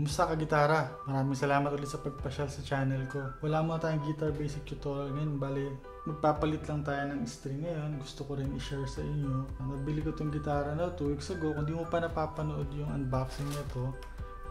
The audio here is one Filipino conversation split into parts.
Kumusta ka gitara? Maraming salamat ulit sa pagpasyal sa channel ko. Wala mo tayong guitar basic tutorial ngayon. Bali, magpapalit lang tayo ng string ngayon. Gusto ko rin i-share sa inyo. Nabili ko tong gitara na 2 weeks ago. Kung di mo pa napapanood yung unboxing nito,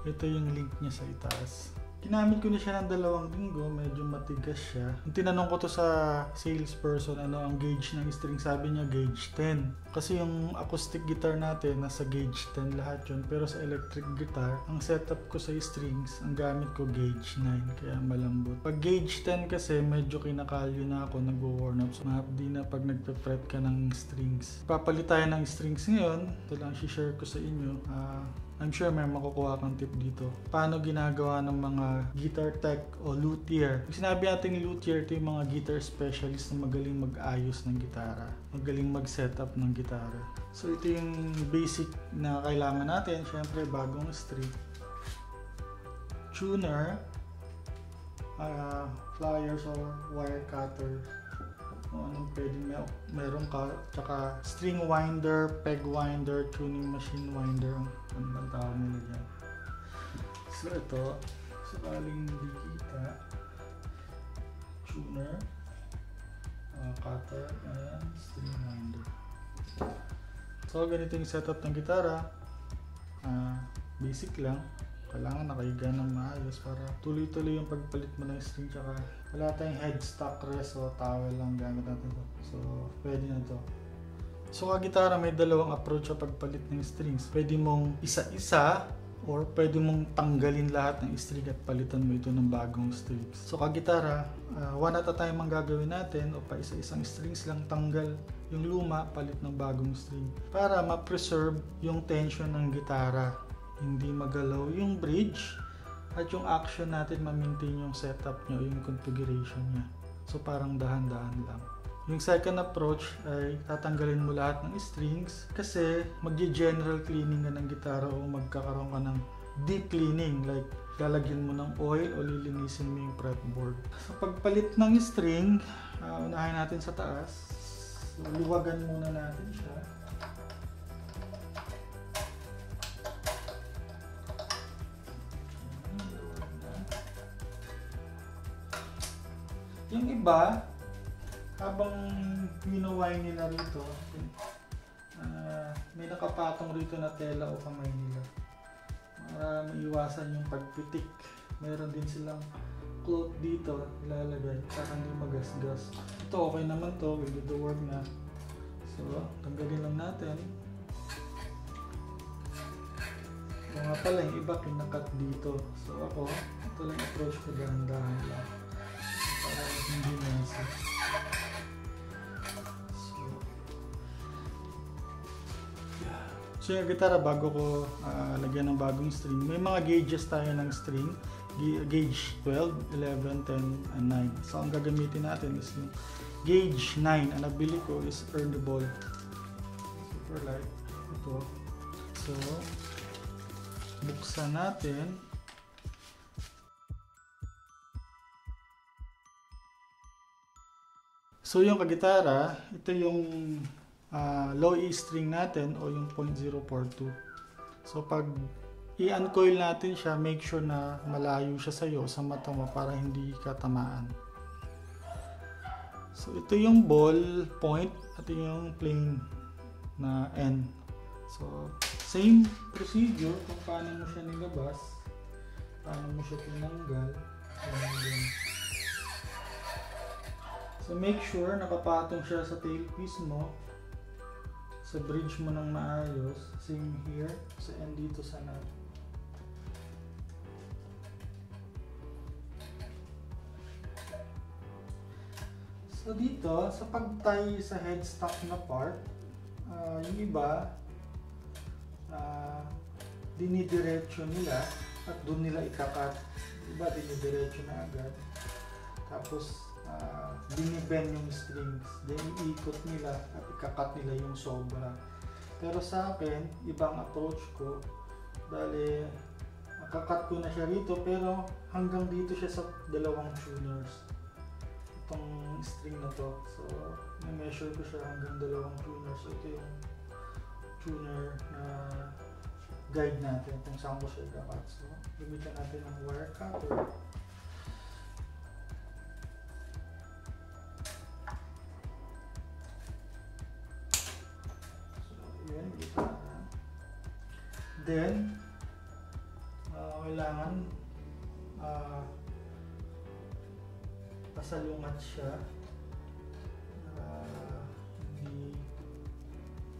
ito yung link niya sa itaas. Ginamit ko na siya ng dalawang linggo, medyo matigas siya. Yung tinanong ko to sa salesperson, ano ang gauge ng string, sabi niya gauge 10. Kasi yung acoustic guitar natin, nasa gauge 10 lahat yun. Pero sa electric guitar, ang setup ko sa strings, ang gamit ko gauge 9, kaya malambot. Pag gauge 10 kasi, medyo kinakalyo na ako, nagwo-warm up. So, mahapdi na pag nagpe-fret ka ng strings. Papalit tayo ng strings ngayon. Ito lang share ko sa inyo. Ah, I'm sure may makukuha kang tip dito. Paano ginagawa ng mga guitar tech o luthier? Pag sinabi natin luthier, ito yung mga guitar specialist na magaling mag-ayos ng gitara. Magaling mag-setup ng gitara. So ito yung basic na kailangan natin. Siyempre, bagong string. Tuner. Uh, pliers or wire cutter kung anong pwedeng may, meron ka. Tsaka string winder, peg winder, tuning machine winder. Ano bang tawag nila dyan? So ito, sakaling hindi kita. Tuner, uh, cutter, and string winder. So ganito yung setup ng gitara. Uh, basic lang kailangan nakahiga ng maayos para tuloy-tuloy yung pagpalit mo ng string tsaka wala tayong headstock rest o towel lang gamit natin to. So, pwede na to. So, kagitara may dalawang approach sa pagpalit ng strings. Pwede mong isa-isa or pwede mong tanggalin lahat ng string at palitan mo ito ng bagong strings. So, kagitara, uh, one at a time ang gagawin natin o pa isa-isang strings lang tanggal yung luma, palit ng bagong string para ma-preserve yung tension ng gitara hindi magalaw yung bridge at yung action natin ma-maintain yung setup nyo, yung configuration niya. So parang dahan-dahan lang. Yung second approach ay tatanggalin mo lahat ng strings kasi magge-general cleaning ka ng gitara o magkakaroon ka ng deep cleaning like lalagyan mo ng oil o lilinisin mo yung fretboard. Sa pagpalit ng string, uh, unahin natin sa taas. So, luwagan muna natin siya. Iba, habang minaway nila rito, uh, may nakapatong rito na tela o kamay nila. Para maiwasan yung pagpitik. Meron din silang cloth dito, ilalagay, para hindi magasgas. Ito okay naman to, will do the work na. So, tanggalin lang natin. Mga pala, yung iba kinakat dito. So ako, ito lang approach ko dahan-dahan lang So yung gitara bago ko uh, lagyan ng bagong string, may mga gauges tayo ng string. Gauge 12, 11, 10, and 9. So ang gagamitin natin is yung gauge 9. Ang nabili ko is Earn the Ball. Super light. Ito. So, buksan natin. So yung kagitara, ito yung uh, low E string natin o yung 0.042. So pag i-uncoil natin siya, make sure na malayo siya sa iyo sa mata mo para hindi ka tamaan. So ito yung ball point at yung plain na N. So same procedure kung paano mo siya nilabas, paano mo siya tinanggal, So make sure nakapatong siya sa tailpiece mo. Sa bridge mo ng maayos. Same here. Sa end dito sa nut. So dito, sa pagtay sa headstock na part, uh, yung iba, uh, dinidiretso nila at doon nila ikakat. Iba, dinidiretso na agad. Tapos, uh, binibend yung strings. Then, iikot nila at ikakat nila yung sobra. Pero sa akin, ibang approach ko. Dali, makakat ko na siya rito pero hanggang dito siya sa dalawang tuners. Itong string na to. So, na-measure ko siya hanggang dalawang tuners. So, ito yung tuner na guide natin kung saan ko siya ikakat. So, gamitan natin ng wire cutter. Then, uh, kailangan uh, pasalungat siya para hindi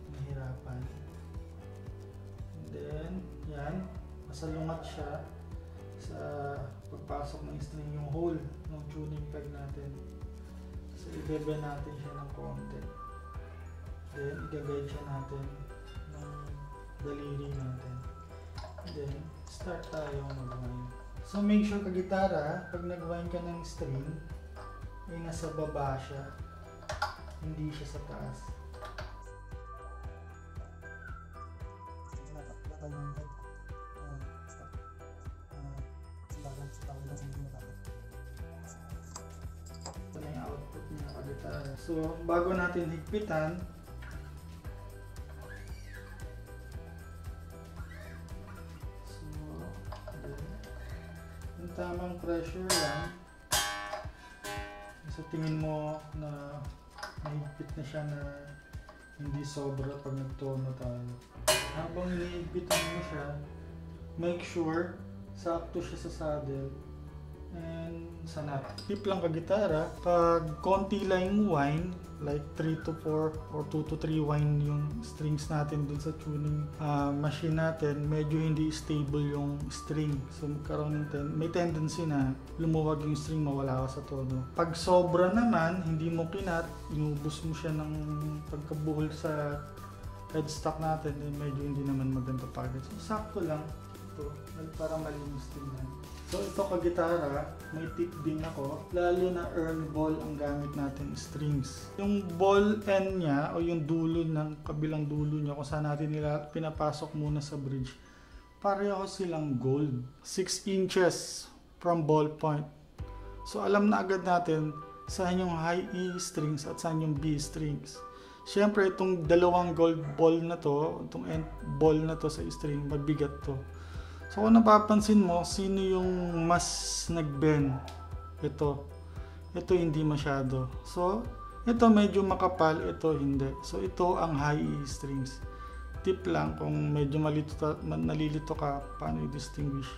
mahirapan. And then, yan, masalungat siya sa pagpasok ng string yung hole ng tuning peg natin. So, ibebe natin siya ng konti. Then, i-guide siya natin ng daliri natin. Then, start tayo mag-wind. So, make sure ka gitara, pag nag-wind ka ng string, ay nasa baba siya. Hindi siya sa taas. Ito na yung output niya kagitara. So, bago natin higpitan, tamang pressure lang, sa tingin mo na mahigpit na siya na hindi sobra pag nagtono tayo. Habang iniigpitan mo siya, make sure sakto siya sa saddle and sa. Tip lang ka gitara, pag konti lang yung wine, like 3 to 4 or 2 to 3 wine yung strings natin dun sa tuning uh, machine natin, medyo hindi stable yung string. So magkaroon ng ten- may tendency na lumuwag yung string, mawala ka sa tono. Pag sobra naman, hindi mo kinat, inubos mo siya ng pagkabuhol sa headstock natin, eh, medyo hindi naman maganda pagkat. So sakto lang ito, para malinis tingnan. So ito kagitara, may tip din ako, lalo na earn ball ang gamit natin strings. Yung ball end niya o yung dulo ng kabilang dulo niya kung saan natin nila pinapasok muna sa bridge, pareho silang gold. 6 inches from ball point. So alam na agad natin saan yung high E strings at saan yung B strings. Siyempre itong dalawang gold ball na to, itong end ball na to sa string, mabigat to. So kung napapansin mo, sino yung mas nag-bend? Ito. Ito hindi masyado. So, ito medyo makapal, ito hindi. So, ito ang high E strings. Tip lang kung medyo malito, nalilito ka, paano i-distinguish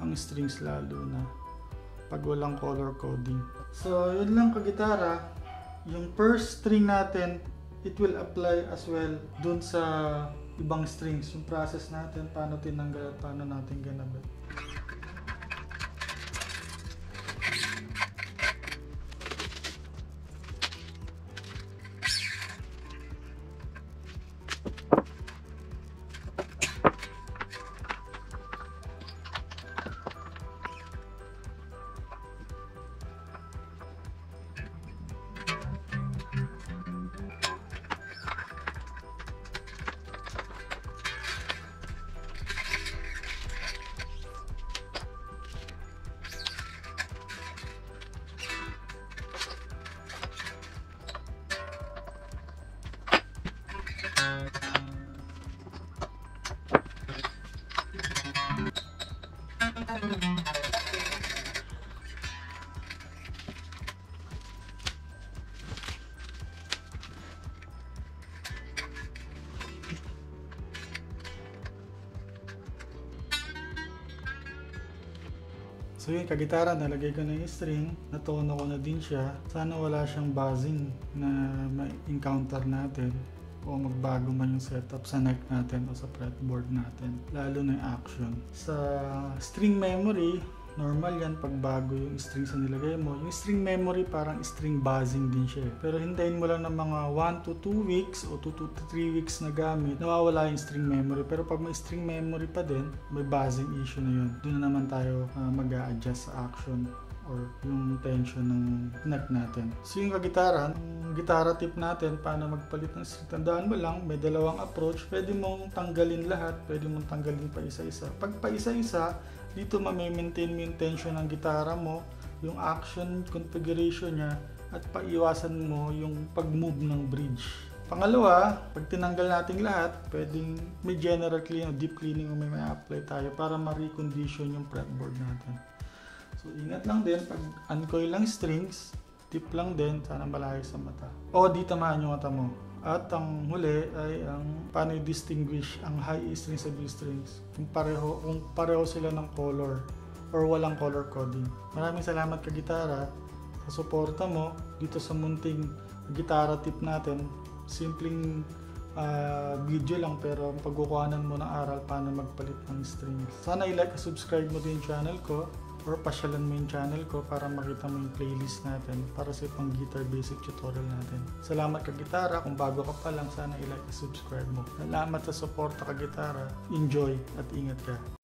ang strings lalo na pag walang color coding. So, yun lang kagitara. Yung first string natin, it will apply as well dun sa ibang strings, yung process natin, paano tinanggal at paano natin ginamit. So yun, kagitara, nalagay ko na yung string, natono ko na din siya. Sana wala siyang buzzing na ma-encounter natin o magbago man yung setup sa neck natin o sa fretboard natin, lalo na yung action. Sa string memory, normal yan pag bago yung strings na nilagay mo. Yung string memory parang string buzzing din siya. eh. Pero hintayin mo lang ng mga 1 to 2 weeks o 2 to 3 weeks na gamit, nawawala yung string memory. Pero pag may string memory pa din, may buzzing issue na yun. Doon na naman tayo uh, mag adjust sa action or yung tension ng neck natin. So yung kagitara, yung gitara tip natin, paano magpalit ng string. Tandaan mo lang, may dalawang approach. Pwede mong tanggalin lahat, pwede mong tanggalin pa isa-isa. Pag pa isa-isa, dito ma-maintain mo yung tension ng gitara mo, yung action configuration niya, at paiwasan mo yung pag-move ng bridge. Pangalawa, pag tinanggal natin lahat, pwedeng may general cleaning, deep cleaning o may may apply tayo para ma-recondition yung fretboard natin. So ingat lang din, pag uncoil lang strings, tip lang din, sana malayo sa mata. O di tamaan yung mata mo. At ang huli ay ang paano i-distinguish ang high E strings sa B strings. Kung pareho, kung pareho sila ng color or walang color coding. Maraming salamat ka gitara sa suporta mo dito sa munting gitara tip natin. Simpleng ah, video lang pero pagkukuhanan mo ng aral paano magpalit ng strings. Sana i-like at subscribe mo din yung channel ko or pasyalan mo yung channel ko para makita mo yung playlist natin para sa pang guitar basic tutorial natin. Salamat ka gitara, kung bago ka pa lang sana i-like at subscribe mo. Salamat sa suporta ka gitara, enjoy at ingat ka.